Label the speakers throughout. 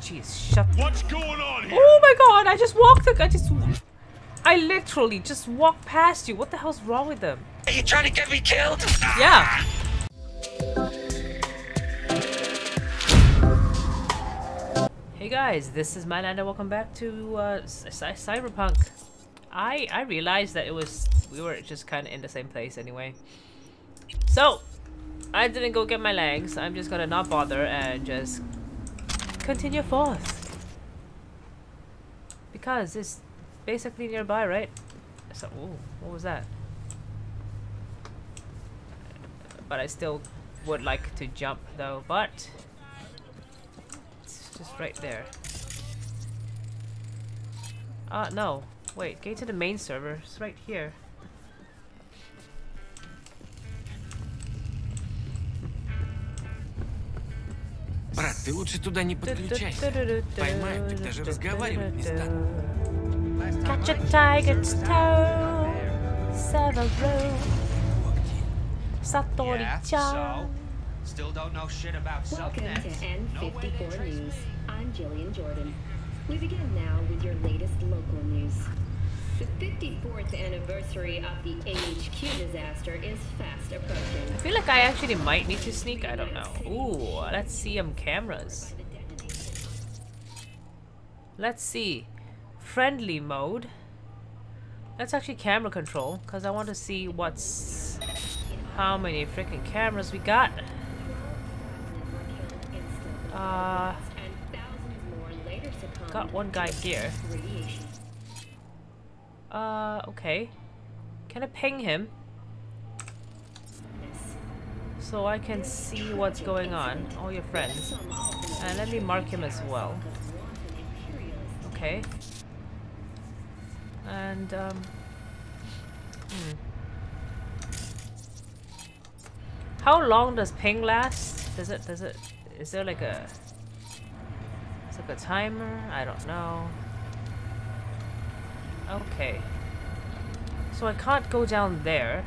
Speaker 1: jeez, shut.
Speaker 2: What's going on here?
Speaker 1: Oh my god! I just walked. The, I just. I literally just walked past you. What the hell's wrong with them?
Speaker 3: Are you trying to get me killed?
Speaker 1: Yeah. Hey guys, this is Matt and welcome back to uh, Cyberpunk. I I realized that it was we were just kind of in the same place anyway. So I didn't go get my legs. I'm just gonna not bother and just continue forth because it's basically nearby, right? So, ooh, what was that? But I still would like to jump though, but it's just right there. Uh, no. Wait, get to the main server. It's right here.
Speaker 3: Брат, ты лучше туда не подключайся. Поймают, ты даже разговаривать не станут.
Speaker 1: Catch a tiger's toe, Severo, Satori-chan.
Speaker 4: Still don't know shit about
Speaker 5: Welcome to N54 News. I'm Gillean Jordan. We begin now with your latest local news. The 54th anniversary of the AHQ disaster is fast approaching.
Speaker 1: I feel like I actually might need to sneak. I don't know. Ooh, let's see them cameras. Let's see. Friendly mode. That's actually camera control, because I want to see what's... How many freaking cameras we got. Uh,
Speaker 5: And thousands more later succumbed
Speaker 1: got one guy here. Uh, okay. Can I ping him? So I can see what's going on. All your friends. And let me mark him as well. Okay. And, um... Hmm. How long does ping last? Does it, does it, is there like a... Is like a timer? I don't know. Okay. So I can't go down there.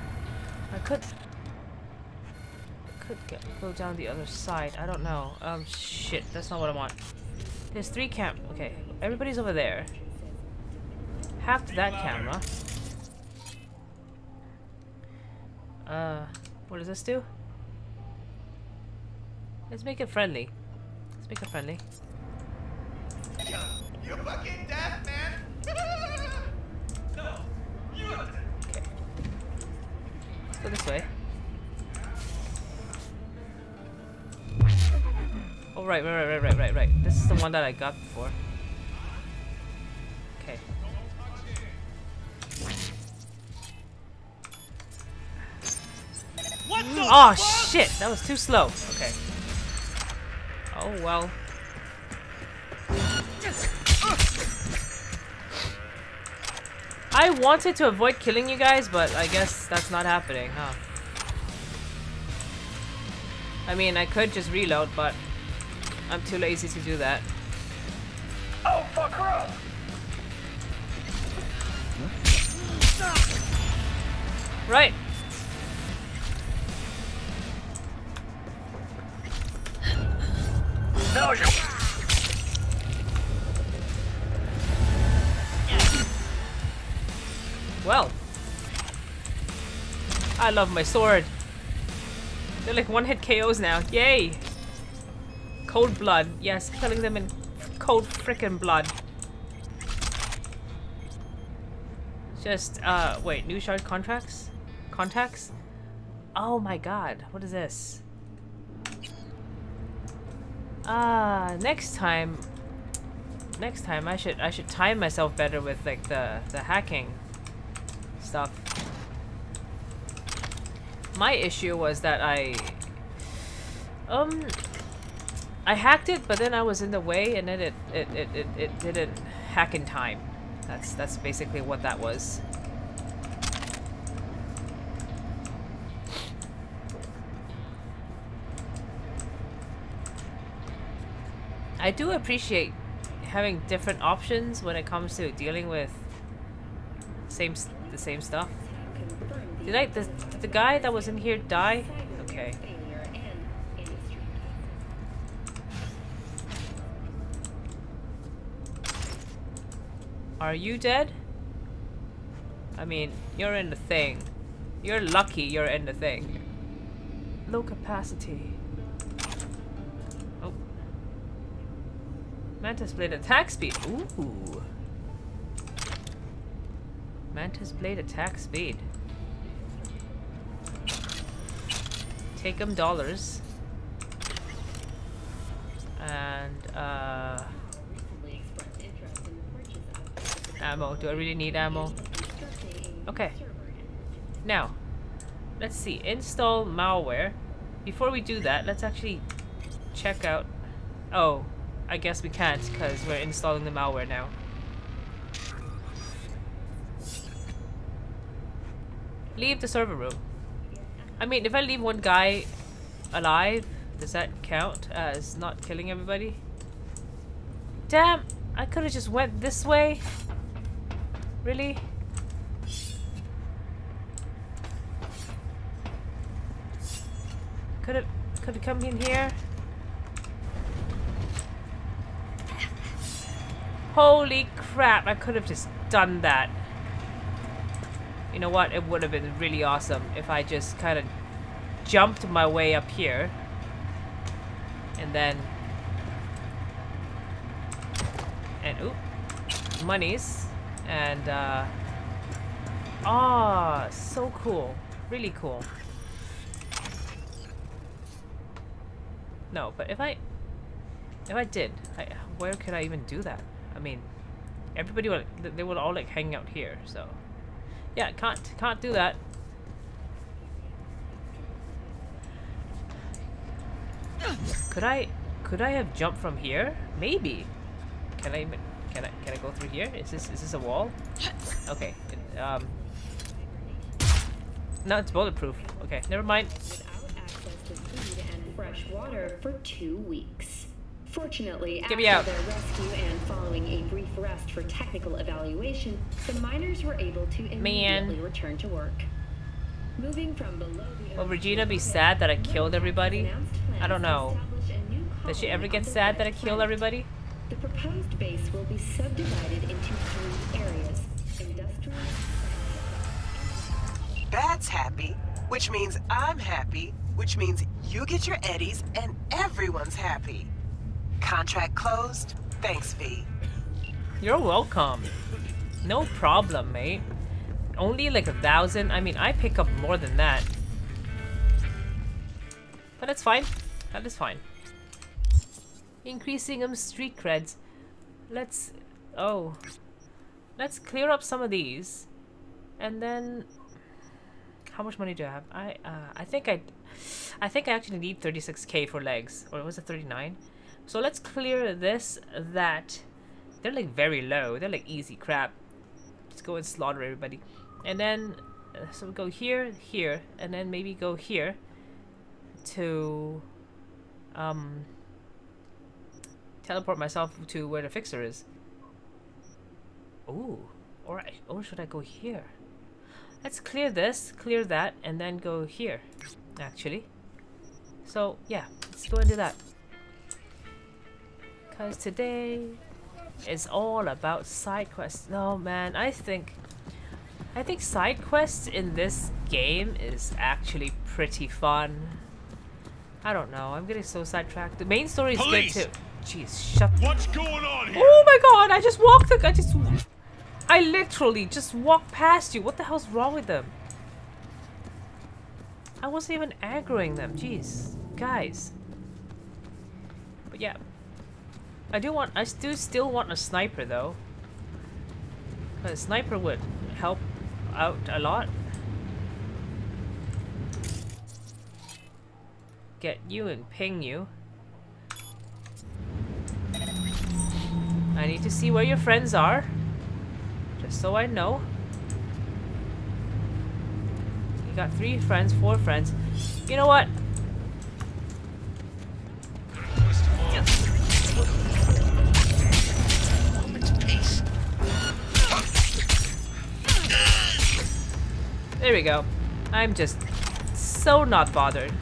Speaker 1: I could... I could get, go down the other side. I don't know. Um, shit. That's not what I want. There's three cam- Okay. Everybody's over there. Hacked that camera. Uh, what does this do? Let's make it friendly. Let's make it friendly.
Speaker 2: You fucking deaf, man.
Speaker 1: Okay. Let's go this way. Oh right, right, right, right, right, right. This is the one that I got before. Okay.
Speaker 2: What the?
Speaker 1: Oh shit! That was too slow. Okay. Oh well. Uh. I wanted to avoid killing you guys, but I guess that's not happening, huh? I mean, I could just reload, but I'm too lazy to do that.
Speaker 2: Oh, fuck her up.
Speaker 1: Right.
Speaker 2: No, you.
Speaker 1: I love my sword. They're like one-hit KOs now. Yay! Cold blood. Yes, killing them in cold frickin' blood. Just, uh, wait, new shard contracts? Contacts? Oh my god, what is this? Ah, next time, next time I should I should time myself better with like the the hacking stuff. My issue was that I um I hacked it, but then I was in the way, and then it it, it, it, it didn't hack in time. That's that's basically what that was. I do appreciate having different options when it comes to dealing with same the same stuff. Did I the, did the guy that was in here die? Okay. Are you dead? I mean, you're in the thing. You're lucky you're in the thing. Low capacity. Oh. Mantis blade attack speed. Ooh. Mantis blade attack speed. Take 'em dollars. And, uh... Ammo. Do I really need ammo? Okay. Now, let's see. Install malware. Before we do that, let's actually check out... Oh, I guess we can't because we're installing the malware now. Leave the server room. I mean, if I leave one guy alive, does that count as not killing everybody? Damn! I could have just went this way. Really? Could have could have come in here. Holy crap, I could have just done that. You know what? It would have been really awesome if I just kind of jumped my way up here. And then... And, oop. Monies. And, uh... Ah, so cool. Really cool. No, but if I... If I did, I, where could I even do that? I mean, everybody will, they will all like hang out here, so... Yeah, can't, can't do that. Could I, could I have jumped from here? Maybe. Can I can I, can I go through here? Is this, is this a wall? Okay, um... No, it's bulletproof. Okay, never mind.
Speaker 5: without access to food and fresh water for two weeks. Fortunately,
Speaker 1: Get
Speaker 5: after
Speaker 1: me out.
Speaker 5: their rescue and following a brief rest for technical evaluation, the miners were able to immediately return to work. Moving from below the
Speaker 1: Will Regina be sad that I killed everybody? I don't know.
Speaker 5: establish a new
Speaker 1: Does she ever get sad that I killed everybody?
Speaker 5: The proposed base will be subdivided into three areas: industrial,
Speaker 6: That's happy, which means I'm happy, which means you get your eddies and everyone's happy. Contract closed. Thanks, V.
Speaker 1: You're welcome. No problem, mate. Only like a thousand. I mean, I pick up more than that. But that's fine. That is fine. Increasing them street creds. Let's... Oh. Let's clear up some of these. And then... How much money do I have? I uh, I think I... I think I actually need 36k for legs. Or was it 39? So let's clear this, that. They're like very low. They're like easy crap. Just go and slaughter everybody. And then, uh, so we go here, here, and then maybe go here to um, teleport myself to where the fixer is. Ooh, or, I, or should I go here? Let's clear this, clear that, and then go here, actually. So, yeah, let's go and do that. Because today is all about side quests. No, man, I think... I think side quests in this game is actually pretty fun. I don't know, I'm getting so sidetracked. The main story is
Speaker 2: Police!
Speaker 1: good too. Jeez, shut
Speaker 2: What's going on here?
Speaker 1: Oh my god, I just walked the- I just... I literally just walked past you. What the hell's wrong with them? I wasn't even aggroing them. Jeez. Guys. But yeah. I do want... I do still want a sniper though. A sniper would help out a lot. Get you and ping you. I need to see where your friends are. Just so I know. You got three friends, four friends. You know what? There we go. I'm just so not bothered.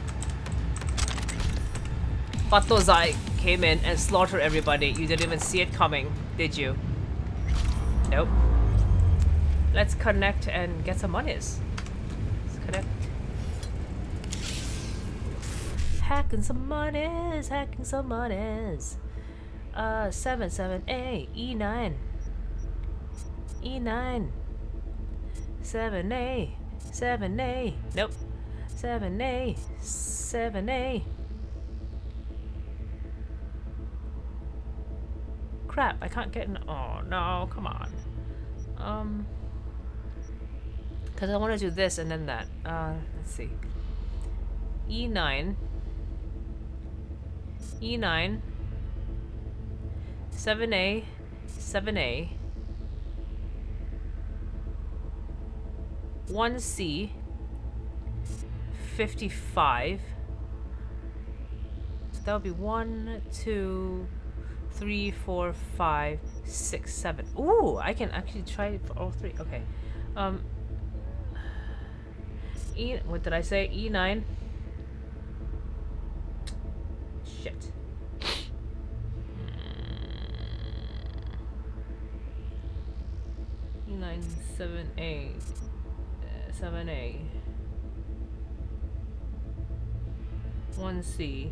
Speaker 1: Batozai came in and slaughtered everybody. You didn't even see it coming, did you? Nope. Let's connect and get some monies. Let's connect. Hacking some monies, hacking some monies. Uh, 7, 7, A, E9. E9. 7A, 7A. Nope. 7A, 7A. Crap, I can't get in. Oh no, come on. Um. Because I want to do this and then that. Uh, let's see. E9. E9. 7A. 7A. 1C. 55. So that would be one, two, three, four, five, six, seven. Ooh, I can actually try it for all three. Okay. Um. E. What did I say? E nine. Shit. E nine seven A. uh, Seven A. One C.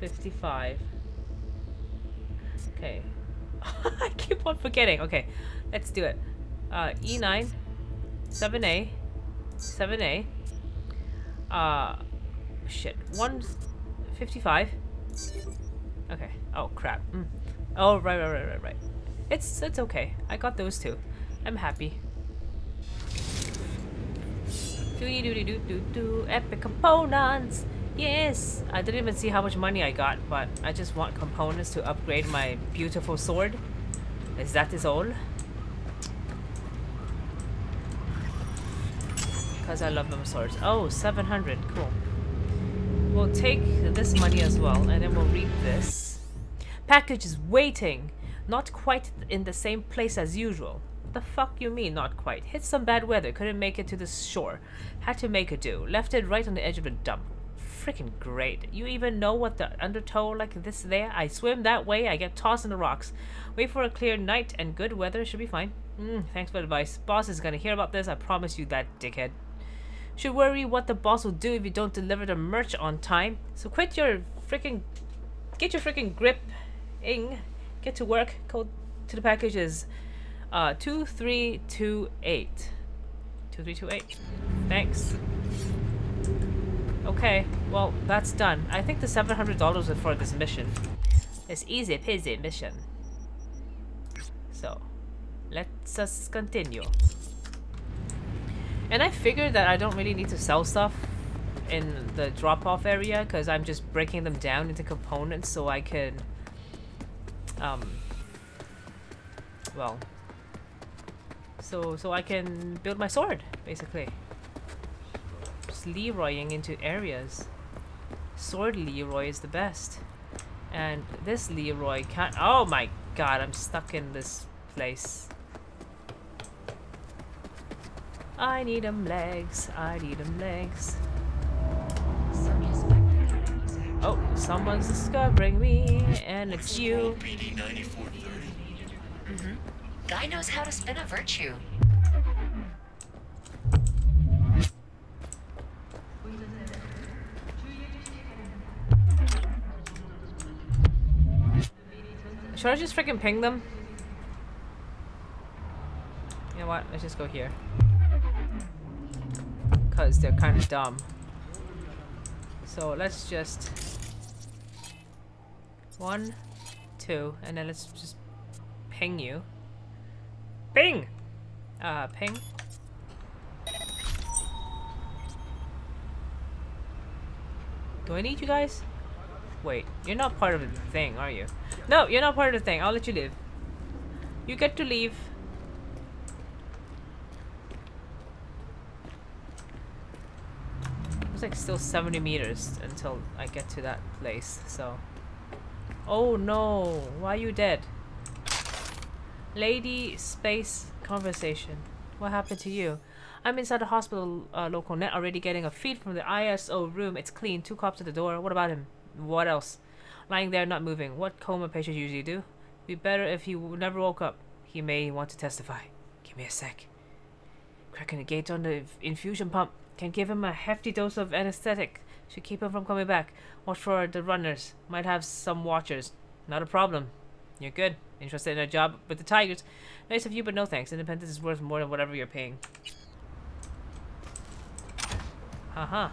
Speaker 1: Fifty five. Okay. I keep on forgetting. Okay, let's do it. Uh, E9, 7A, 7A. Uh, shit. 155. Okay. Oh, crap. Mm. Oh, right, right, right, right, right. It's, it's okay. I got those two. I'm happy. Doody doody doo doo doo. Epic components. Yes! I didn't even see how much money I got, but I just want components to upgrade my beautiful sword. Is that is all? Because I love them swords. Oh, 700. Cool. We'll take this money as well, and then we'll read this. Package is waiting. Not quite in the same place as usual. The fuck you mean, not quite? Hit some bad weather, couldn't make it to the shore. Had to make it do. Left it right on the edge of the dump freaking great. You even know what the undertow like this there? I swim that way, I get tossed in the rocks. Wait for a clear night and good weather should be fine. Mm, thanks for the advice. Boss is gonna hear about this, I promise you that, dickhead. Should worry what the boss will do if you don't deliver the merch on time. So quit your freaking... Get your freaking grip, ing. Get to work. go to the package is uh, 2328. 2328. Thanks. Okay, well, that's done. I think the $700 is for this mission. It's easy peasy mission. So, let's us continue. And I figured that I don't really need to sell stuff in the drop-off area because I'm just breaking them down into components so I can, um, well, so so I can build my sword, basically. Just Leroying into areas. Sword Leroy is the best. And this Leroy can't- Oh my god, I'm stuck in this place. I need them legs, I need them legs. Oh, someone's discovering me, and it's you.
Speaker 7: Guy knows how to spin a virtue.
Speaker 1: Should I just freaking ping them? You know what? Let's just go here. Because they're kind of dumb. So let's just... One, two, and then let's just ping you. Ping! Uh, ping. Do I need you guys? Wait, you're not part of the thing, are you? No, you're not part of the thing. I'll let you live. You get to leave. It's like still 70 meters until I get to that place, so... Oh no, why are you dead? Lady Space Conversation. What happened to you? I'm inside the hospital uh, local net already getting a feed from the ISO room. It's clean. Two cops at the door. What about him? What else? Lying there, not moving. What coma patients usually do? Be better if he never woke up. He may want to testify. Give me a sec. Cracking the gate on the infusion pump can give him a hefty dose of anesthetic. Should keep him from coming back. Watch for the runners. Might have some watchers. Not a problem. You're good. Interested in a job with the Tygers. Nice of you, but no thanks. Independence is worth more than whatever you're paying. Uh-huh. Haha.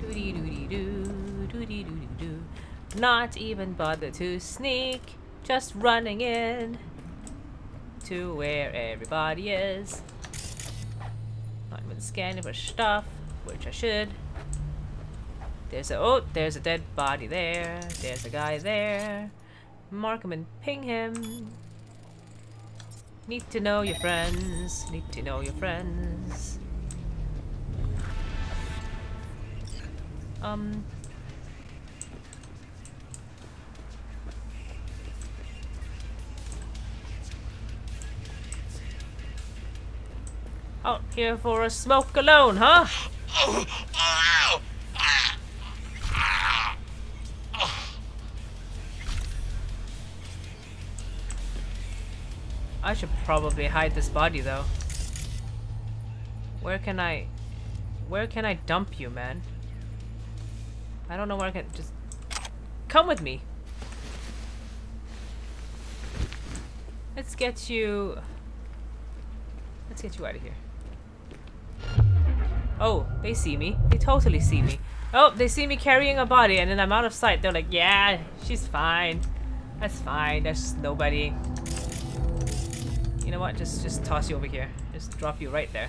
Speaker 1: Doody doody doo, doody doody doo. Not even bother to sneak, just running in to where everybody is. Not even scanning for stuff, which I should. There's a oh, there's a dead body there. There's a guy there. Mark him and ping him. Need to know your friends. Need to know your friends. Um. Out here for a smoke alone, huh? I should probably hide this body though. Where can I... Where can I dump you, man? I don't know where I can... Just... Come with me! Let's get you... Let's get you out of here. Oh, they see me. They totally see me. Oh, they see me carrying a body and then I'm out of sight. They're like, yeah, she's fine. That's fine. There's nobody. You know what? Just just toss you over here. Just drop you right there.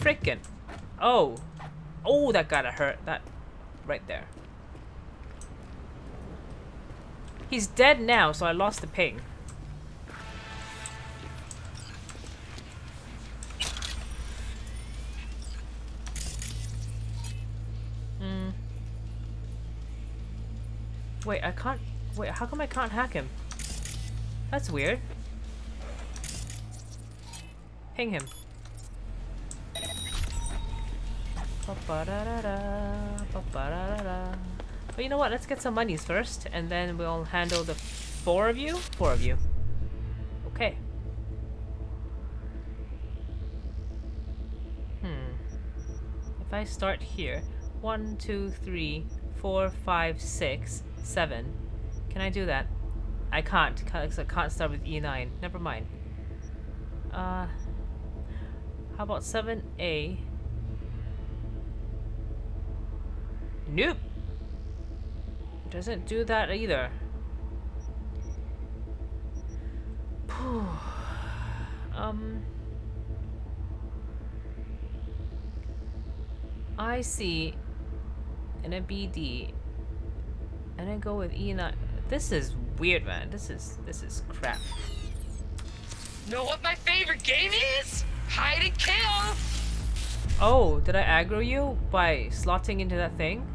Speaker 1: Frickin'. Oh. Oh, that gotta hurt. That right there. He's dead now, so I lost the ping. Hmm. Wait, I can't... Wait, how come I can't hack him? That's weird. Ping him. But you know what? Let's get some monies first, and then we'll handle the four of you? Four of you. Okay. Hmm. If I start here, one, two, three, four, five, six, seven. Can I do that? I can't, because I can't start with E9. Never mind. Uh, how about 7A? Nope. Doesn't do that either. um. I see and a BD and I go with E9. This is weird, man. This is this is crap.
Speaker 8: Know what my favorite game is? Hide and kill!
Speaker 1: Oh, did I aggro you by slotting into that thing?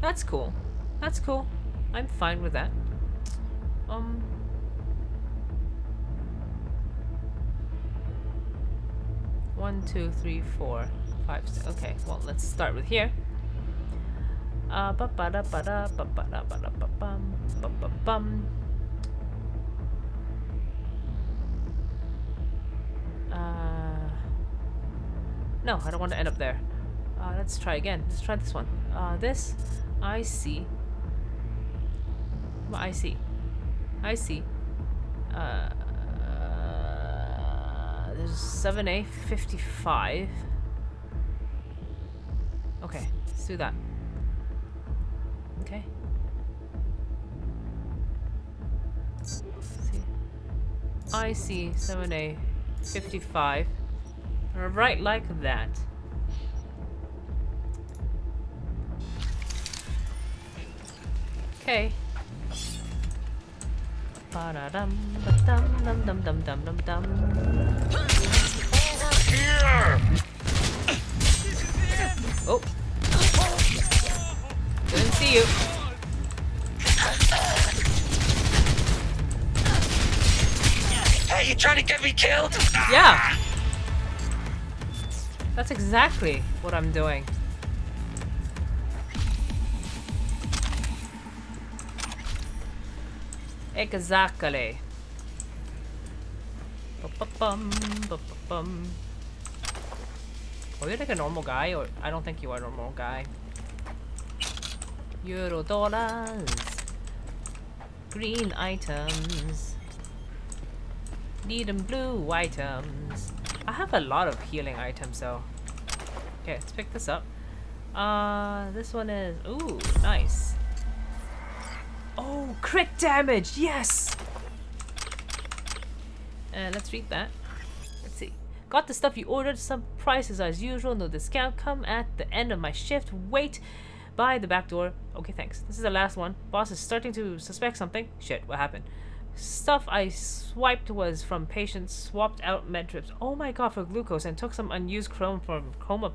Speaker 1: That's cool. That's cool. I'm fine with that. Um. One, two, three, four, five, six. Okay, well, let's start with here. Uh, ba ba da ba da ba ba da ba da ba bum ba ba bum. Uh, no, I don't want to end up there. Uh, let's try again. Let's try this one. Uh, this, I see. What I see? I see. Uh, there's 7A 55. Okay, let's do that. Okay. See. I see 7A 55. Right like that. Okay. Ba-da-dum, ba-dum, dum, dum, dum, dum, dum, dum. Oh. Didn't see you.
Speaker 8: Hey, you trying to get me killed?
Speaker 1: Yeah. That's exactly what I'm doing. Exactly. Are you like a normal guy, or I don't think you are a normal guy. Euro dollars. Green items. Need 'em blue items. I have a lot of healing items though. Okay, let's pick this up. Uh, this one is, ooh, nice. Oh, crit damage, yes! And let's read that. Let's see. Got the stuff you ordered, some prices as usual, no discount. Come at the end of my shift. Wait by the back door. Okay, thanks. This is the last one. Boss is starting to suspect something. Shit, what happened? Stuff I swiped was from patients swapped out med trips. Oh my god, for glucose and took some unused chrome from coma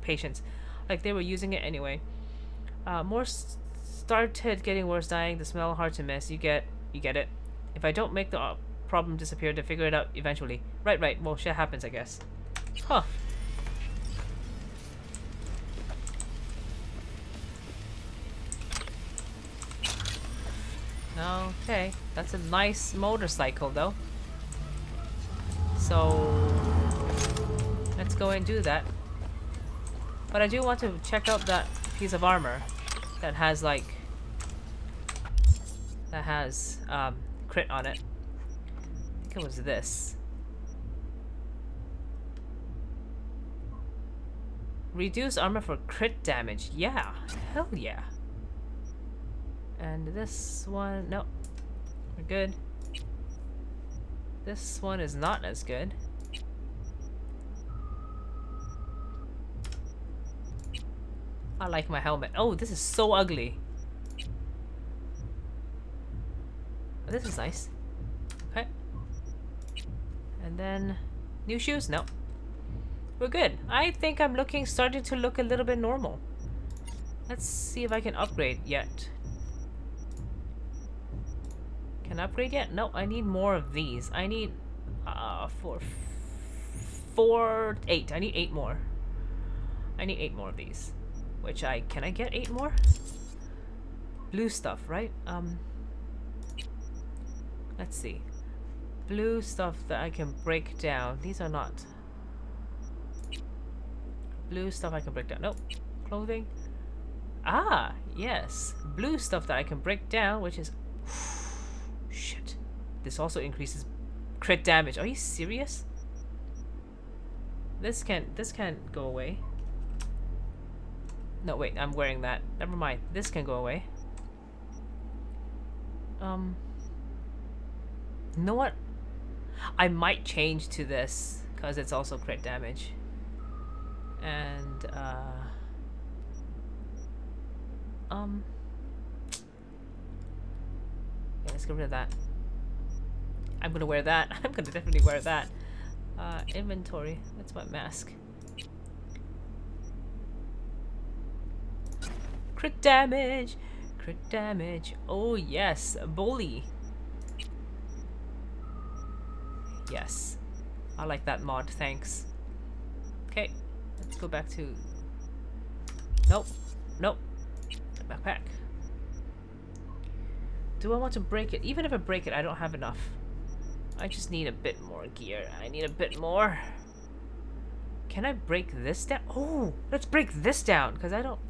Speaker 1: patients. Like they were using it anyway. Uh, more started getting worse dying. The smell hard to miss. You get, you get it. If I don't make the uh, problem disappear, to figure it out eventually. Right, right. Well, shit happens, I guess. Huh. Okay, that's a nice motorcycle though. So let's go and do that. But I do want to check out that piece of armor that has like that has um, crit on it. I think it was this. Reduce armor for crit damage. Yeah, hell yeah. And this one, no, we're good. This one is not as good. I like my helmet. Oh, this is so ugly. This is nice. Okay. And then, new shoes? No. We're good. I think I'm looking, starting to look a little bit normal. Let's see if I can upgrade yet. Can I upgrade yet? No, I need more of these. I need uh four four eight. I need eight more. I need eight more of these. Which I can I get eight more? Blue stuff, right? Um let's see. Blue stuff that I can break down. These are not blue stuff I can break down. Nope. Clothing. Ah, yes. Blue stuff that I can break down, which is Shit. This also increases crit damage. Are you serious? This can't this can't go away. No, wait, I'm wearing that. Never mind. This can go away. Um You know what? I might change to this because it's also crit damage. And uh um Okay, get rid of that. I'm gonna wear that. I'm gonna definitely wear that. Uh, inventory. That's my mask. Crit damage! Crit damage. Oh yes, bully. Yes. I like that mod, thanks. Okay, let's go back to... Nope. Nope. Backpack. Do I want to break it? Even if I break it, I don't have enough. I just need a bit more gear. I need a bit more. Can I break this down? Oh, let's break this down, because I don't...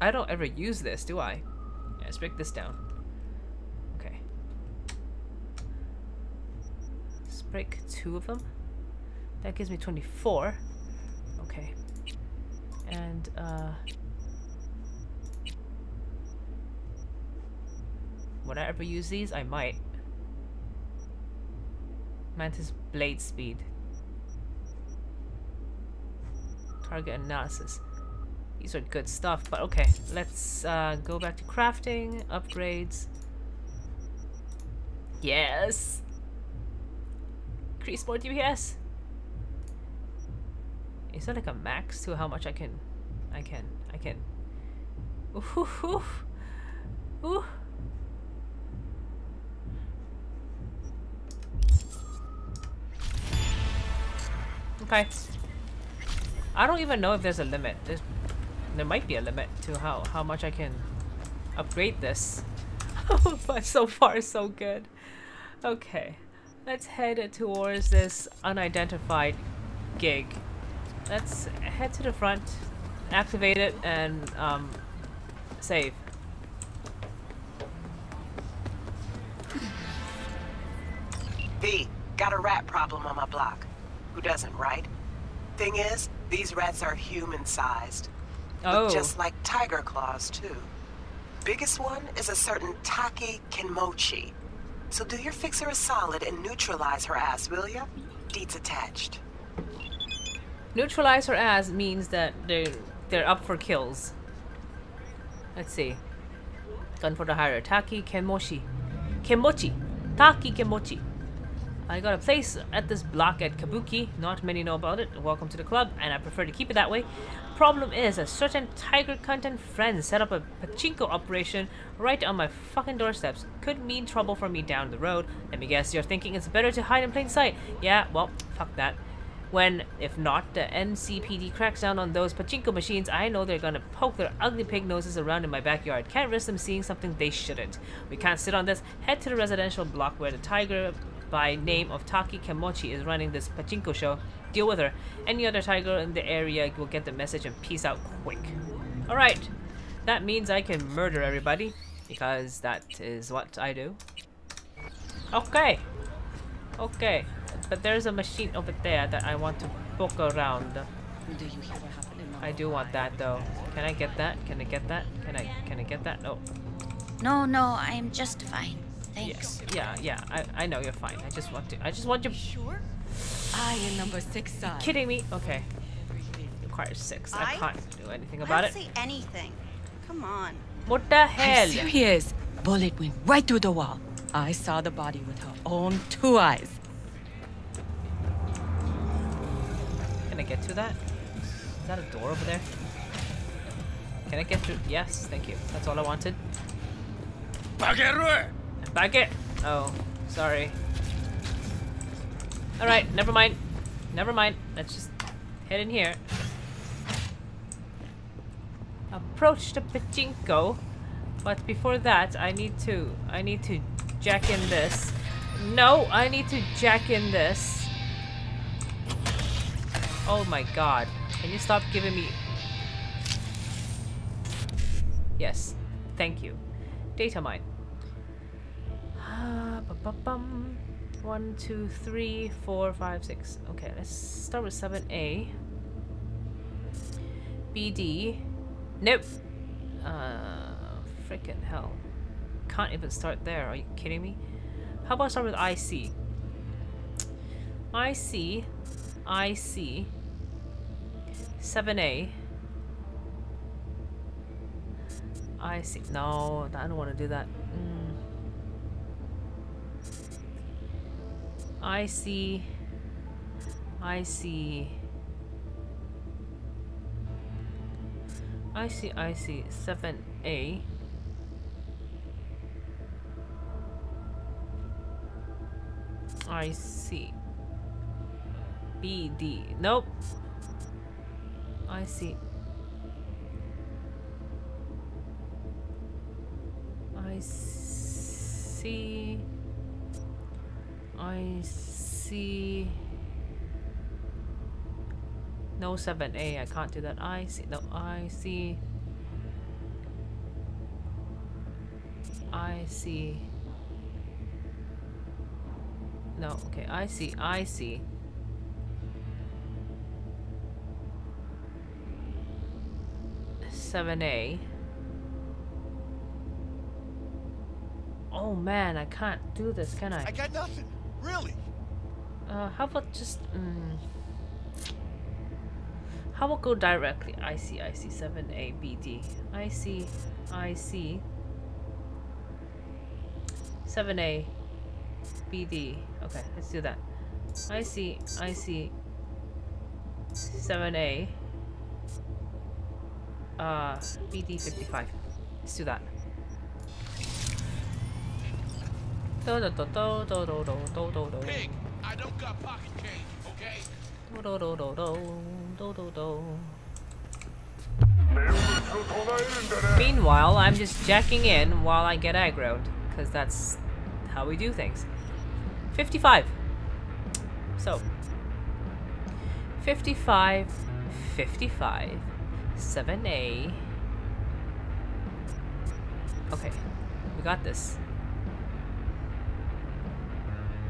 Speaker 1: I don't ever use this, do I? Yeah, let's break this down. Okay. Let's break two of them. That gives me 24. Okay. And, uh... Would I ever use these? I might. Mantis blade speed. Target analysis. These are good stuff, but okay. Let's uh, go back to crafting, upgrades. Yes! Increase more DPS! Is that like a max to how much I can... I can... I can... Ooh, ooh. ooh. Okay. I don't even know if there's a limit. There's, there might be a limit to how, how much I can upgrade this. but so far so good. Okay, let's head towards this unidentified gig. Let's head to the front, activate it, and um, save.
Speaker 6: V, got a rat problem on my block. Who doesn't, right? Thing is, these rats are human-sized.
Speaker 1: Oh,
Speaker 6: Look just like Tyger Claws, too. Biggest one is a certain Taki Kenmochi. So do your fixer a solid and neutralize her ass, will ya? Deeds attached.
Speaker 1: neutralize her ass means that they're they're up for kills. Let's see. Gun for the hire. Taki Kenmochi. Kenmochi. Taki Kenmochi. I got a place at this block at Kabuki. Not many know about it. Welcome to the club, and I prefer to keep it that way. Problem is, a certain Tiger content friend set up a pachinko operation right on my fucking doorsteps. Could mean trouble for me down the road. Let me guess, you're thinking it's better to hide in plain sight. Yeah, well, fuck that. When, if not, the NCPD cracks down on those pachinko machines, I know they're gonna poke their ugly pig noses around in my backyard. Can't risk them seeing something they shouldn't. We can't sit on this. Head to the residential block where the tiger by name of Taki Kenmochi is running this pachinko show. Deal with her. Any other tiger in the area will get the message and peace out quick. Alright. That means I can murder everybody. Because that is what I do. Okay. Okay. But there's a machine over there that I want to poke around.
Speaker 9: Do you hear what happened in
Speaker 1: I do want that though. Can I get that? Can I get that? Can I can I get that? No.
Speaker 10: No, no, I am just fine.
Speaker 1: Yes.
Speaker 10: Thanks.
Speaker 1: Yeah, yeah. I, I know you're fine. I just want to I just want you
Speaker 9: Sure. I am number six side.
Speaker 1: kidding me? Okay. Requires six. I,
Speaker 11: I-
Speaker 1: can't do anything about
Speaker 11: I
Speaker 1: about
Speaker 11: don't
Speaker 1: it.
Speaker 11: see anything. Come on.
Speaker 1: What the hell?
Speaker 9: I'm
Speaker 1: hell?
Speaker 9: serious. Bullet went right through the wall. I saw the body with her own two eyes.
Speaker 1: Can I get to that? Is that a door over there? Can I get through? Yes, thank you. That's all I wanted. Back it! Oh, sorry. Alright, never mind. Never mind. Let's just head in here. Approach the pachinko. But before that, I need to I need to jack in this. No, I need to jack in this. Oh my god. Can you stop giving me Yes. Thank you. Data mine. Ah, bum. One, two, three, four, five, six. Okay, let's start with 7A. BD. Nope. Uh, freaking hell. Can't even start there. Are you kidding me? How about start with IC? IC. IC. 7A. I see. No, I don't want to do that. I see. I see. I see. I see. 7A. I see. BD. Nope. I see. I see. I see. No 7A, I can't do that. I see. No, I see. I see. No, okay, I see. I see. Seven A. Oh man, I can't do this, can I?
Speaker 2: I got nothing. Really?
Speaker 1: Uh, how about just mm, how about go directly? I see, I see, seven A B D. I see, I see. Seven A B D. Okay, let's do that. I see, I see. Seven A. Uh, BD fifty five. Let's do that.
Speaker 2: Pig, I don't got pocket change, okay?
Speaker 1: Meanwhile, I'm just jacking in while I get aggroed. because that's how we do things. 55. So, 55, 55, 7A. Okay, we got this.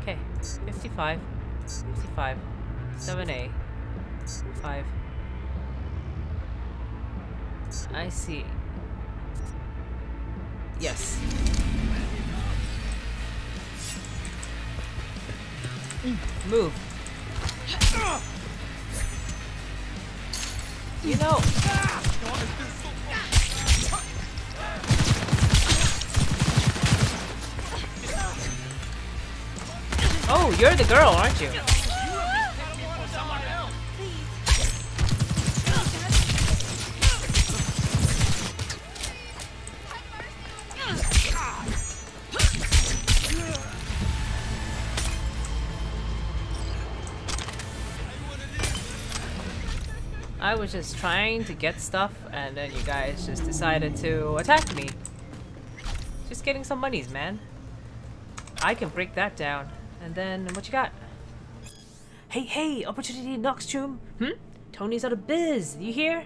Speaker 1: Okay, 55, 55, 7A, 5. I see. Yes. Move. You know. Oh, you're the girl, aren't you? I was just trying to get stuff and then you guys just decided to attack me. Just getting some monies, man. I can break that down. And then, what you got? Hey, hey, opportunity knocks, Noxtrum. Hmm? Tony's out of biz. You hear?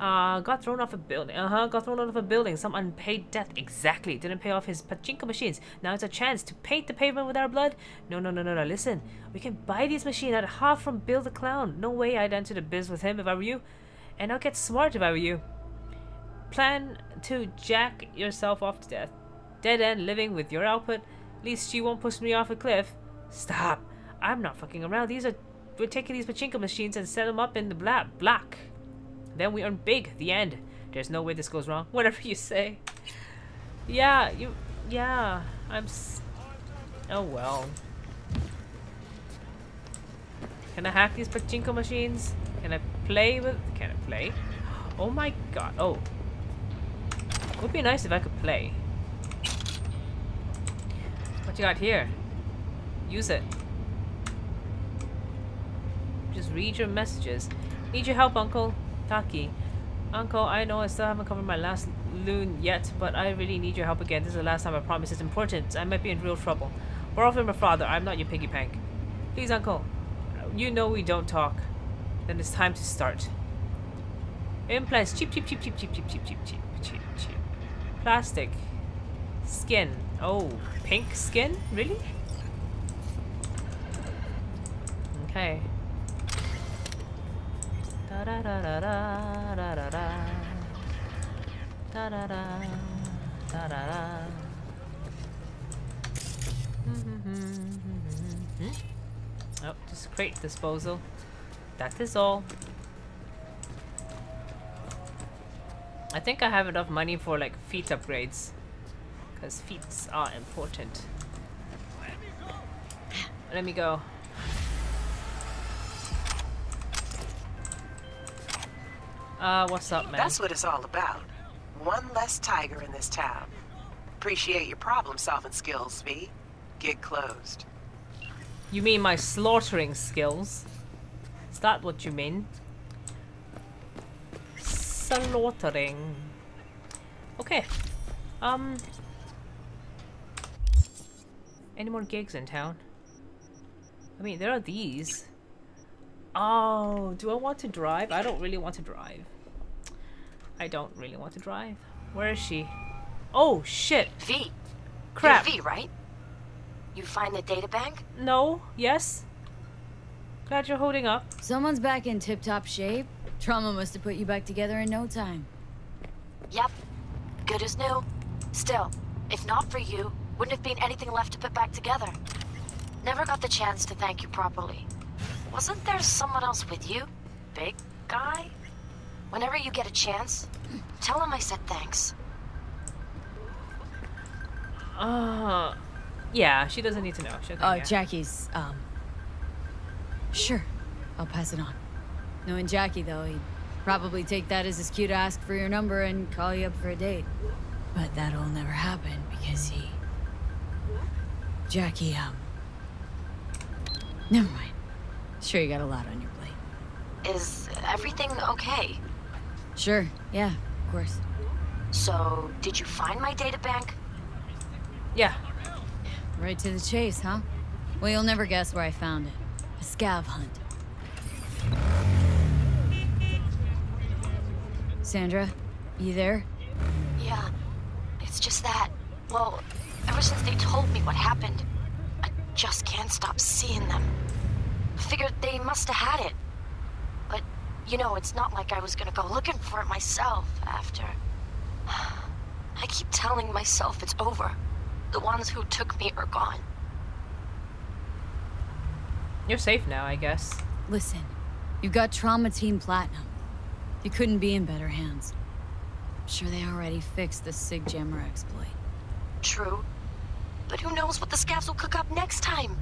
Speaker 1: Uh, got thrown off a building. Uh-huh, got thrown out of a building. Some unpaid debt. Exactly. Didn't pay off his pachinko machines. Now it's a chance to paint the pavement with our blood. No, no, no, no, no. Listen. We can buy these machines at half from Bill the Clown. No way I'd enter the biz with him if I were you. And I'll get smart if I were you. Plan to jack yourself off to death. Dead end living with your output. At least you won't push me off a cliff. Stop. I'm not fucking around. These are... We're taking these pachinko machines and set them up in the bla black. Then we earn big. The end. There's no way this goes wrong. Whatever you say. Yeah, you... Yeah. I'm... Oh, well. Can I hack these pachinko machines? Can I play with... Can I play? Oh my god. Oh. Would be nice if I could play. What you got here? Use it. Just read your messages. Need your help, Uncle. Taki. Uncle, I know I still haven't covered my last loon yet, but I really need your help again. This is the last time I promise. It's important. I might be in real trouble. Borrow from my father. I'm not your piggy bank. Please, Uncle. You know we don't talk. Then it's time to start. Implants. Cheap, cheap, cheap, cheap, cheap, cheap, cheap, cheap, cheap, cheap, cheap. Plastic. Skin. Oh, pink skin? Really? Okay. Da da da da da da da da. Da da da da da da. Oh, just crate disposal. That is all. I think I have enough money for like feet upgrades. Because feet are important. Let me go. Uh, what's up, man?
Speaker 6: That's what it's all about. One less Tyger in this town. Appreciate your problem-solving skills, V. Get closed.
Speaker 1: You mean my slaughtering skills? Is that what you mean? Slaughtering. Okay. Um. Any more gigs in town? I mean, there are these. Oh, do I want to drive? I don't really want to drive. I don't really want to drive. Where is she? Oh, shit.
Speaker 7: V.
Speaker 1: Crap.
Speaker 7: You're v, right? You find the data bank?
Speaker 1: No. Yes. Glad you're holding up.
Speaker 12: Someone's back in tip-top shape. Trauma must have put you back together in no time.
Speaker 7: Yep. Good as new. Still, if not for you, wouldn't have been anything left to put back together. Never got the chance to thank you properly. Wasn't there someone else with you? Big guy? Whenever you get a chance, tell him I said thanks.
Speaker 1: Uh, yeah, she doesn't need to know.
Speaker 12: Oh,
Speaker 1: care.
Speaker 12: Jackie's, um... Sure. I'll pass it on. Knowing Jackie, though, he'd probably take that as his cue to ask for your number and call you up for a date. But that'll never happen because he... Jackie, um... Never mind. Sure you got a lot on your plate.
Speaker 7: Is everything okay?
Speaker 12: Sure, yeah, of course.
Speaker 7: So, did you find my data bank?
Speaker 1: Yeah.
Speaker 12: Right to the chase, huh? Well, you'll never guess where I found it. A scav hunt. Sandra, you there?
Speaker 7: Yeah, it's just that. Well, ever since they told me what happened, I just can't stop seeing them. I figured they must have had it. But, you know, it's not like I was gonna go looking for it myself after. I keep telling myself it's over. The ones who took me are gone.
Speaker 1: You're safe now, I guess.
Speaker 12: Listen, you've got Trauma Team Platinum. You couldn't be in better hands. I'm sure they already fixed the Sig Jammer exploit.
Speaker 7: True. But who knows what the scavs will cook up next time?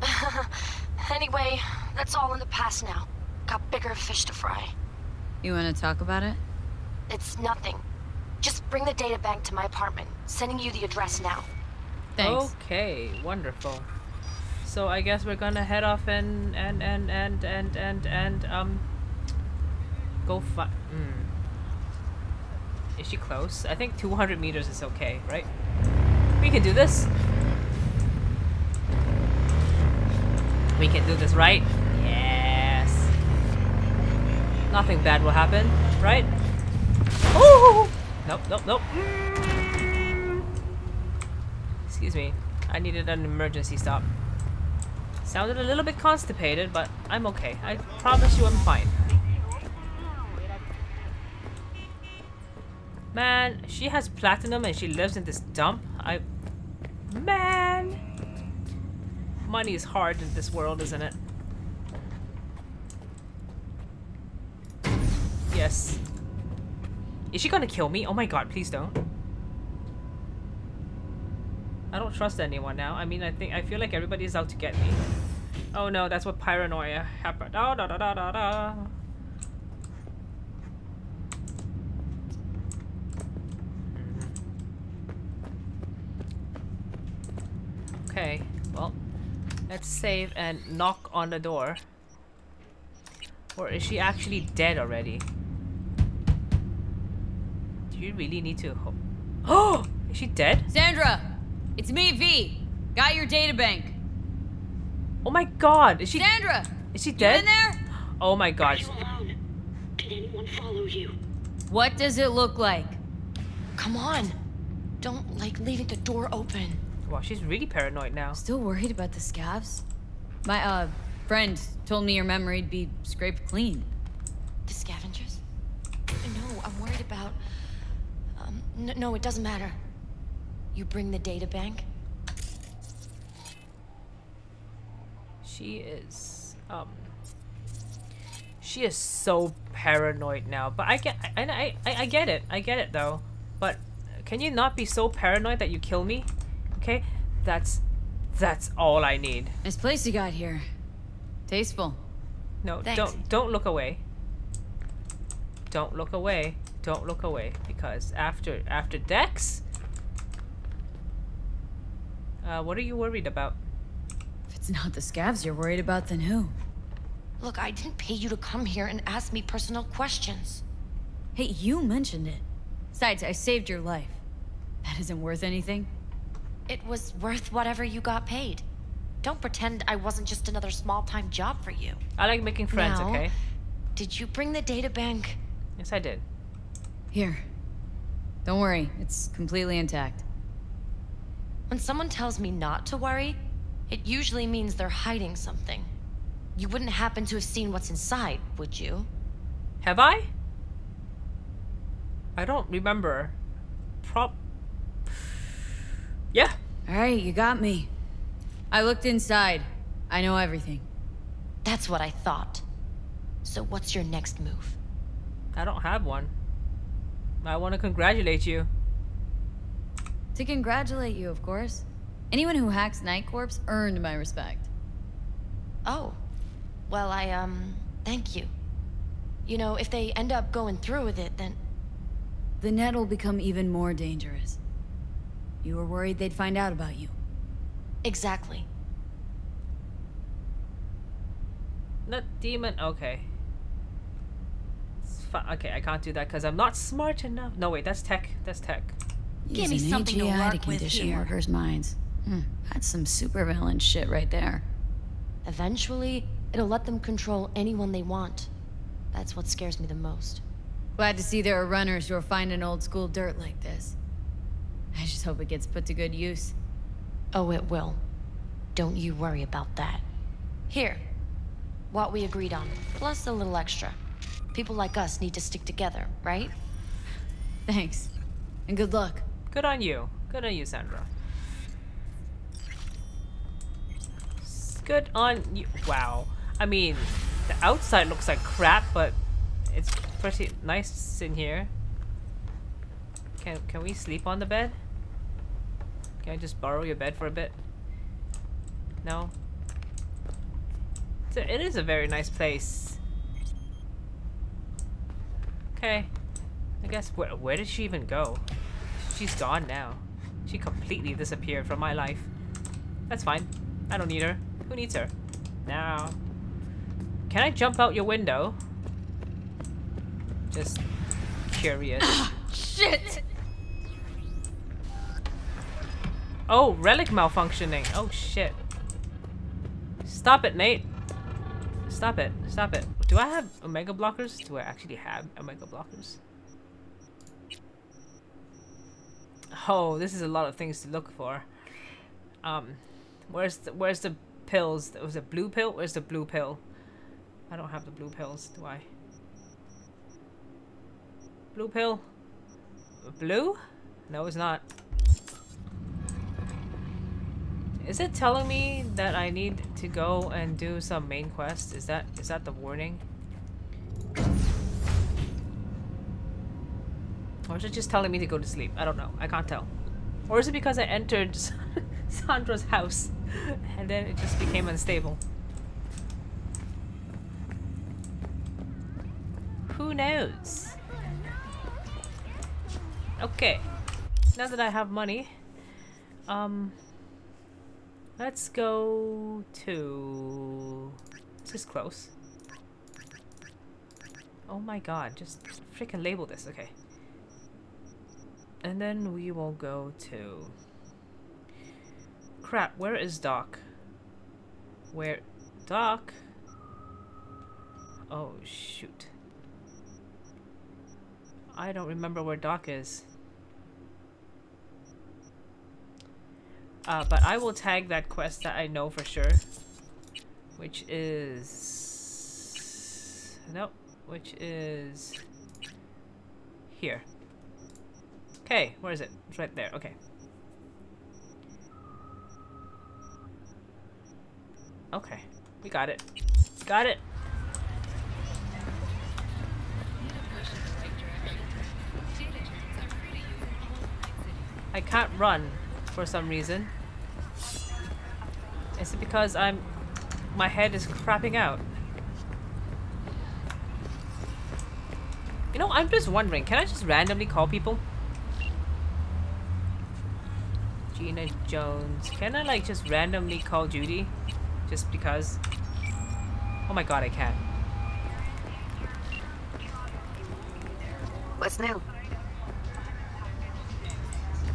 Speaker 7: anyway, that's all in the past now. Got bigger fish to fry.
Speaker 12: You want to talk about it?
Speaker 7: It's nothing. Just bring the data bank to my apartment. Sending you the address now.
Speaker 12: Thanks.
Speaker 1: Okay, wonderful. So I guess we're gonna head off and and and and and and and um go fi- mm. Is she close? I think 200 meters is okay, right? We can do this. We can do this, right? Yes. Nothing bad will happen, right? Oh! Nope, nope, nope. Excuse me. I needed an emergency stop. Sounded a little bit constipated, but I'm okay. I promise you I'm fine. Man, she has platinum and she lives in this dump. I... Man! Money is hard in this world, isn't it? Yes. Is she gonna kill me? Oh my god, please don't. I don't trust anyone now. I mean, I think I feel like everybody is out to get me. Oh no, that's what paranoia happened. Da da da da da da. Okay, let's save and knock on the door. Or is she actually dead already? Do you really need to? Oh, is she dead?
Speaker 12: Sandra, it's me, V. Got your data bank.
Speaker 1: Oh my God, is she?
Speaker 12: Sandra,
Speaker 1: is she dead?
Speaker 12: in there?
Speaker 1: Oh my God.
Speaker 5: Did anyone follow you?
Speaker 12: What does it look like?
Speaker 7: Come on. Don't like leaving the door open.
Speaker 1: Wow, she's really paranoid now.
Speaker 12: Still worried about the scavs? My, uh, friend told me your memory'd be scraped clean.
Speaker 7: The scavengers? No, I'm worried about... Um, n no, it doesn't matter. You bring the data bank?
Speaker 1: She is, um... She is so paranoid now, but I get, I, I, I, I get it, I get it though. But can you not be so paranoid that you kill me? Okay, that's, that's all I need.
Speaker 12: Nice place you got here. Tasteful.
Speaker 1: No,
Speaker 7: Thanks.
Speaker 1: don't, don't look away. Don't look away. Don't look away because after, after Dex, uh, what are you worried about?
Speaker 12: If it's not the scavs you're worried about, then who?
Speaker 7: Look, I didn't pay you to come here and ask me personal questions.
Speaker 12: Hey, you mentioned it. Besides, I saved your life. That isn't worth anything.
Speaker 7: It was worth whatever you got paid. Don't pretend I wasn't just another small-time job for you.
Speaker 1: I like making friends,
Speaker 7: Now,
Speaker 1: okay?
Speaker 7: Did you bring the data bank?
Speaker 1: Yes, I did.
Speaker 12: Here. Don't worry, it's completely intact.
Speaker 7: When someone tells me not to worry, it usually means they're hiding something. You wouldn't happen to have seen what's inside, would you?
Speaker 1: Have I? I don't remember. Prop. Yeah.
Speaker 12: Alright, you got me. I looked inside. I know everything.
Speaker 7: That's what I thought. So what's your next move?
Speaker 1: I don't have one. I want to congratulate you.
Speaker 12: To congratulate you, of course. Anyone who hacks NightCorp earned my respect.
Speaker 7: Oh. Well, I, um, thank you. You know, if they end up going through with it, then...
Speaker 12: The net will become even more dangerous. You were worried they'd find out about you.
Speaker 7: Exactly.
Speaker 1: Not demon. Okay. It's okay, I can't do that because I'm not smart enough. No, wait, that's tech. That's tech.
Speaker 13: Give me
Speaker 12: Using
Speaker 13: something to
Speaker 12: AGI
Speaker 13: work
Speaker 12: to
Speaker 13: with
Speaker 12: condition
Speaker 13: here.
Speaker 12: workers' minds. Hmm, that's some supervillain shit right there.
Speaker 7: Eventually, it'll let them control anyone they want. That's what scares me the most.
Speaker 12: Glad to see there are runners who are finding old school dirt like this. I just hope it gets put to good use.
Speaker 7: Oh, it will. Don't you worry about that. Here. What we agreed on, plus a little extra. People like us need to stick together, right?
Speaker 12: Thanks. And good luck.
Speaker 1: Good on you. Good on you, Sandra. Good on you. Wow. I mean, the outside looks like crap, but it's pretty nice in here. Can can we sleep on the bed? Can I just borrow your bed for a bit? No. A, it is a very nice place. Okay. I guess where where did she even go? She's gone now. She completely disappeared from my life. That's fine. I don't need her. Who needs her? Now. Can I jump out your window? Just curious.
Speaker 12: Shit!
Speaker 1: Oh, relic malfunctioning. Oh shit. Stop it, Nate. Stop it. Stop it. Do I have omega blockers? Do I actually have omega blockers? Oh, this is a lot of things to look for. Um, where's the where's the pills? Was it blue pill? Where's the blue pill? I don't have the blue pills, do I? Blue pill? Blue? No, it's not. Is it telling me that I need to go and do some main quest? Is that is that the warning? Or is it just telling me to go to sleep? I don't know. I can't tell. Or is it because I entered Sandra's house and then it just became unstable? Who knows? Okay. Now that I have money, um, let's go to. This is close. Oh my god, just freaking label this. Okay. And then we will go to. Crap, where is Doc? Where. Doc? Oh, shoot. I don't remember where Doc is. Uh, but I will tag that quest that I know for sure. Which is... Nope. Which is... Here. Okay, where is it? It's right there. Okay. Okay. We got it. Got it. I can't run for some reason. Is it because I'm... My head is crapping out? You know, I'm just wondering, can I just randomly call people? Gina Jones. Can I like just randomly call Judy? Just because? Oh my god, I can.
Speaker 14: What's new?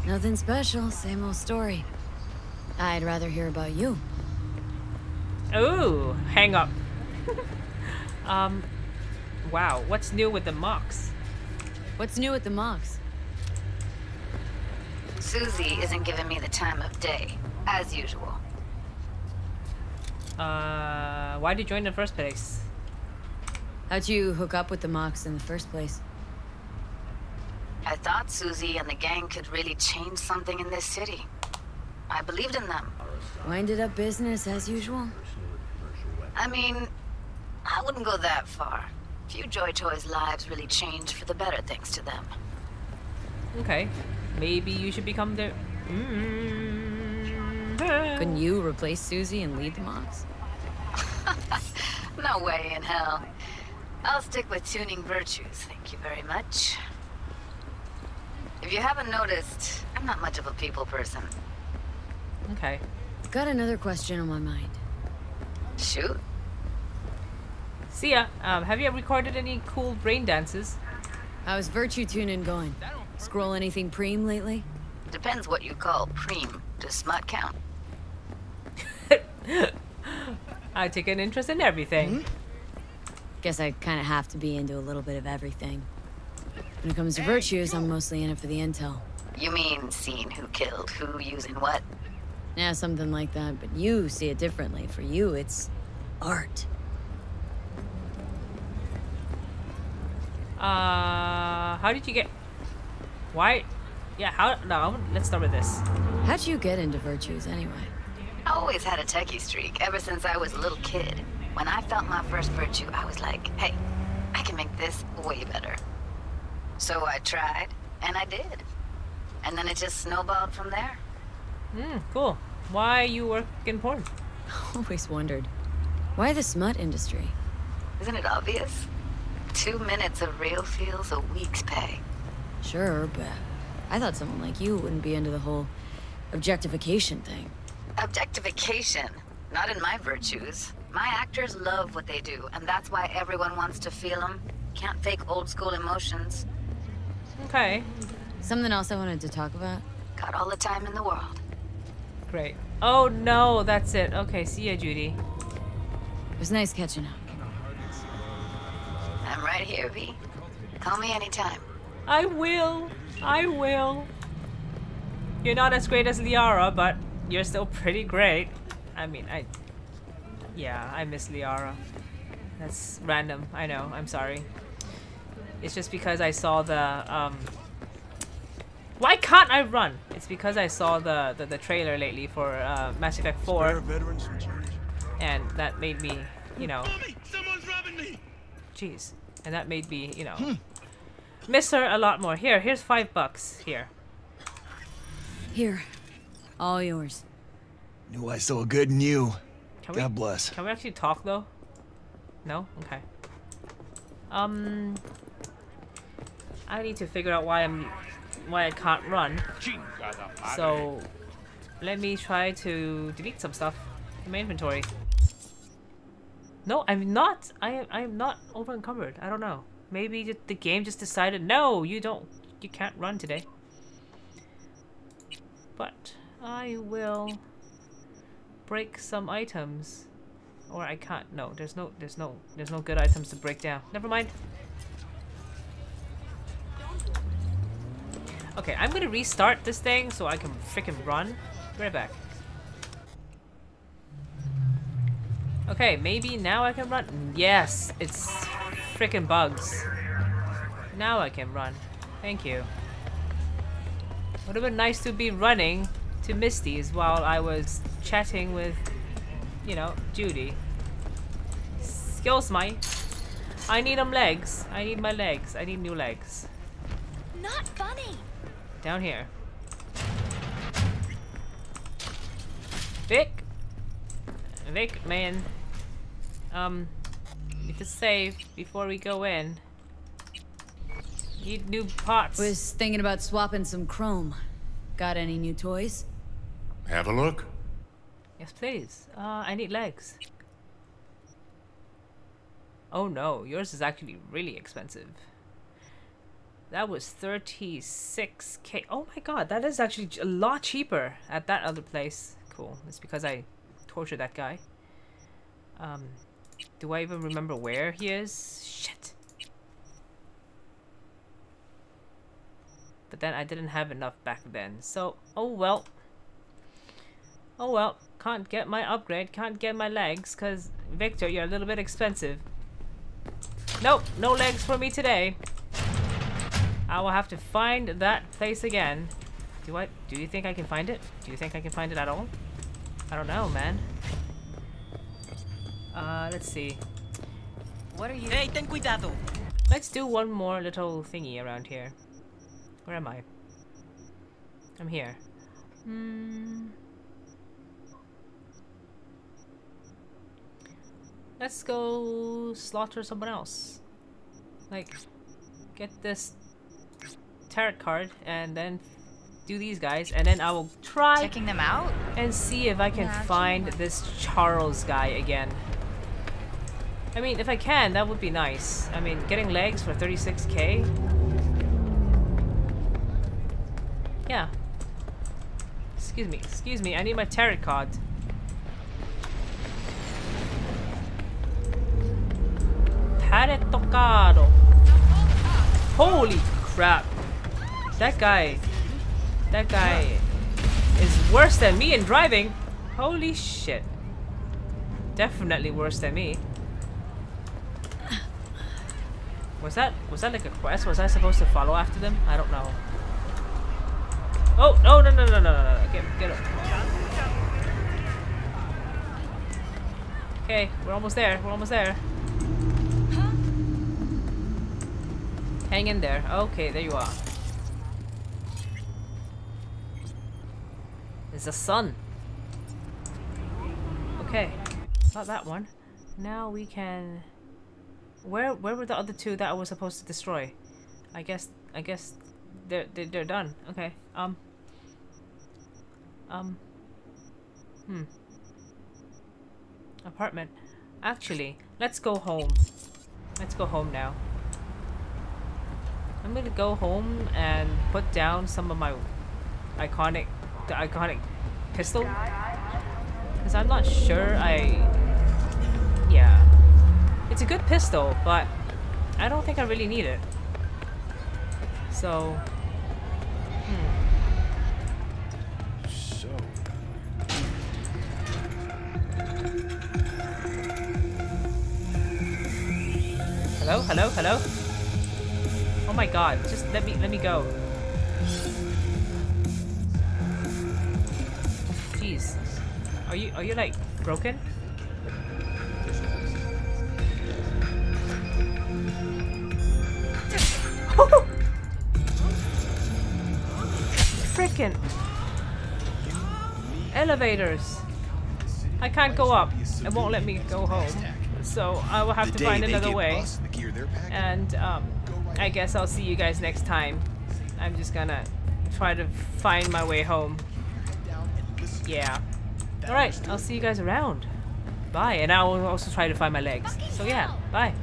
Speaker 12: Nothing special, same old story. I'd rather hear about you.
Speaker 1: Ooh, hang up. um, wow, what's new with the Mox?
Speaker 12: What's new with the Mox?
Speaker 14: Susie isn't giving me the time of day, as usual.
Speaker 1: Uh, why did you join in the first place?
Speaker 12: How'd you hook up with the Mox in the first place?
Speaker 14: I thought Susie and the gang could really change something in this city. I believed in them.
Speaker 12: Winded up business as usual?
Speaker 14: I mean, I wouldn't go that far. Few Joy Toys' lives really changed for the better thanks to them.
Speaker 1: Okay, maybe you should become their. Mm-hmm.
Speaker 12: Couldn't you replace Susie and lead the Mox?
Speaker 14: no way in hell. I'll stick with tuning virtues, thank you very much. If you haven't noticed, I'm not much of a people person.
Speaker 1: Okay.
Speaker 12: Got another question on my mind.
Speaker 14: Shoot.
Speaker 1: See ya. Um, have you recorded any cool brain dances?
Speaker 12: How's virtue tuning going? Scroll anything preem lately?
Speaker 14: Depends what you call preem. Does smut count?
Speaker 1: I take an interest in everything.
Speaker 12: Guess I kind of have to be into a little bit of everything. When it comes to virtues, I'm mostly in it for the intel.
Speaker 14: You mean seeing who killed who using what?
Speaker 12: Yeah, something like that, but you see it differently. For you, it's art.
Speaker 1: Uh, how did you get? Why? Yeah, how? No, let's start with this.
Speaker 12: How'd you get into virtues anyway?
Speaker 14: I always had a techie streak ever since I was a little kid. When I felt my first virtue, I was like, hey, I can make this way better. So I tried, and I did. And then it just snowballed from there.
Speaker 1: Hmm, cool. Why you work in porn?
Speaker 12: Always wondered. Why the smut industry?
Speaker 14: Isn't it obvious? Two minutes of real feels a week's pay.
Speaker 12: Sure, but I thought someone like you wouldn't be into the whole objectification thing.
Speaker 14: Objectification? Not in my virtues. My actors love what they do, and that's why everyone wants to feel them. Can't fake old school emotions.
Speaker 1: Okay.
Speaker 12: Something else I wanted to talk about?
Speaker 14: Got all the time in the world.
Speaker 1: Great. Oh no, that's it. Okay, see ya, Judy.
Speaker 12: It was nice catching up.
Speaker 14: I'm right here, V. Call me anytime.
Speaker 1: I will. I will. You're not as great as Liara, but you're still pretty great. I mean, I... Yeah, I miss Liara. That's random. I know. I'm sorry. It's just because I saw the, um... Why can't I run? It's because I saw the, the, the trailer lately for uh, Mass Effect 4. And that made me, you know... Jeez. And that made me, you know... Miss her a lot more. Here, here's five bucks. Here.
Speaker 12: Here. All yours.
Speaker 15: Knew I saw good in you.
Speaker 1: Can
Speaker 15: God
Speaker 1: we,
Speaker 15: bless.
Speaker 1: Can we actually talk though? No? Okay. Um I need to figure out why I'm why I can't run. So let me try to delete some stuff in my inventory. No, I'm not. I am I am not over encumbered. I don't know. Maybe the game just decided no, you don't you can't run today. But I will break some items. Or I can't. No, there's no there's no there's no good items to break down. Never mind. Okay, I'm gonna restart this thing so I can freaking run. Be right back. Okay, maybe now I can run. Yes, it's freaking bugs. Now I can run. Thank you. Would have been nice to be running to Misty's while I was chatting with, you know, Judy. Skills, my. I need them legs. I need my legs. I need new legs.
Speaker 10: Not funny.
Speaker 1: Down here. Vik? Vik, man. Um, need to save before we go in. Need new pots.
Speaker 12: Was thinking about swapping some chrome. Got any new toys?
Speaker 16: Have a look.
Speaker 1: Yes, please. Uh, I need legs. Oh no, yours is actually really expensive. That was 36k. Oh my god, that is actually a lot cheaper at that other place. Cool. It's because I tortured that guy. Um, do I even remember where he is? Shit. But then I didn't have enough back then. So, oh well. Oh well, can't get my upgrade, can't get my legs, because Viktor, you're a little bit expensive. Nope, no legs for me today. I will have to find that place again. Do I, do you think I can find it? Do you think I can find it at all? I don't know, man. Uh, let's see.
Speaker 8: What are you? Hey, ten cuidado.
Speaker 1: Let's do one more little thingy around here. Where am I? I'm here. Hmm. Let's go slaughter someone else. Like, get this tarot card and then do these guys and then I will try
Speaker 10: Checking them out?
Speaker 1: and see if I can
Speaker 10: Yeah,
Speaker 1: find this Charles guy again. I mean, if I can, that would be nice. I mean, getting legs for 36k? Yeah. Excuse me, excuse me, I need my tarot card. Tarot tocado. Holy crap. That guy. That guy is worse than me in driving. Holy shit. Definitely worse than me. Was that was that like a quest? Was I supposed to follow after them? I don't know. Oh no no no no no no no! Get get up. Okay, we're almost there. We're almost there. Hang in there. Okay, there you are. There's a sun. Okay, not that one. Now we can. Where where were the other two that I was supposed to destroy? I guess I guess they're they're, they're done. Okay. Um. Um. Hmm. Apartment. Actually, let's go home. Let's go home now. I'm gonna go home and put down some of my iconic, the iconic pistol. Because I'm not sure I... Yeah. It's a good pistol, but I don't think I really need it. So... Hmm.
Speaker 2: So.
Speaker 1: Hello? Hello? Hello? Oh my god, just let me let me go. Are you are you like broken? Frickin' elevators. I can't go up. It won't let me go home. So I will have to find another way.
Speaker 15: busted, the gear they're packing.
Speaker 1: And um, I guess I'll see you guys next time. I'm just gonna try to find my way home. Yeah. Alright, I'll see you guys around. Bye. And I will also try to find my legs. So yeah, bye.